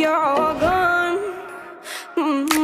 you're all gone. Mm -hmm.